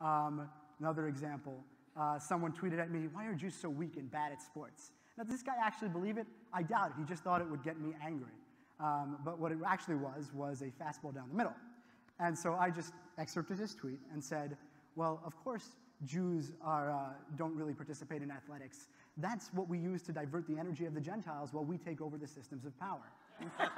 Um, another example, uh, someone tweeted at me, why are Jews so weak and bad at sports? Now, does this guy actually believe it? I doubt it. He just thought it would get me angry. Um, but what it actually was, was a fastball down the middle. And so I just excerpted his tweet and said, well, of course Jews are, uh, don't really participate in athletics. That's what we use to divert the energy of the Gentiles while we take over the systems of power.